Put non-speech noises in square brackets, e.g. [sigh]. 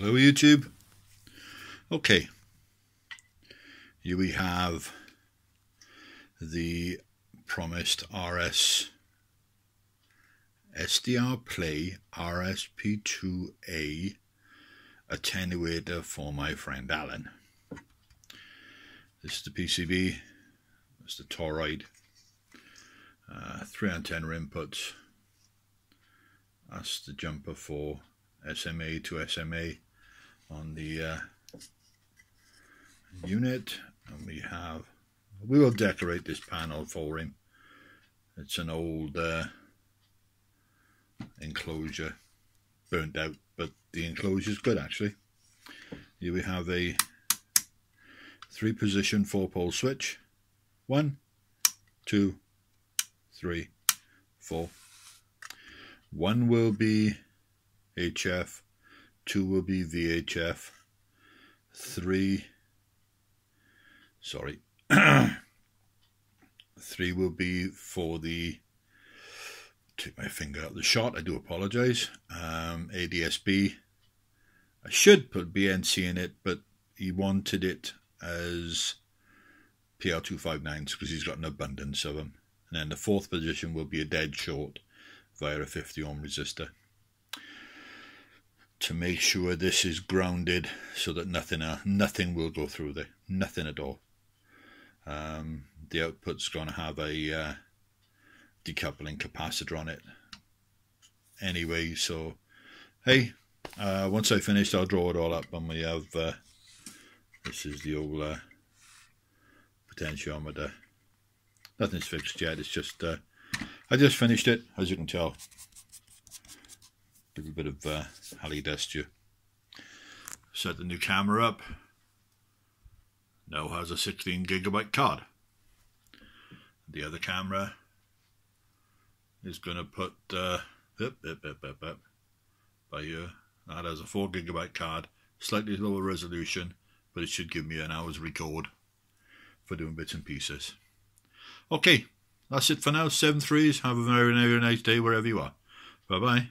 Hello YouTube. Okay. Here we have the promised RS SDR Play RSP2A attenuator for my friend Alan. This is the PCB, It's the toroid, uh, 3 antenna inputs, that's the jumper for SMA to SMA on the uh, unit and we have we will decorate this panel for him. It's an old uh, enclosure burnt out but the enclosure is good actually. Here we have a three position four pole switch. One two three four. One will be HF two will be VHF, three, sorry, [clears throat] three will be for the, take my finger out the shot, I do apologise, um, ADSB. I should put BNC in it, but he wanted it as PL259s because he's got an abundance of them. And then the fourth position will be a dead short via a 50 ohm resistor to make sure this is grounded so that nothing uh, nothing will go through there. Nothing at all. Um, the output's going to have a uh, decoupling capacitor on it. Anyway so hey uh, once I finish I'll draw it all up and we have uh, this is the old uh, potentiometer. Nothing's fixed yet. It's just uh, I just finished it as you can tell little bit of uh, HaliDust Set the new camera up. Now has a 16 gigabyte card. The other camera is going to put uh, up, up, up, up, up, by here. That has a 4 gigabyte card, slightly lower resolution, but it should give me an hour's record for doing bits and pieces. Okay, that's it for now. Seven threes. Have a very, very nice day wherever you are. Bye bye.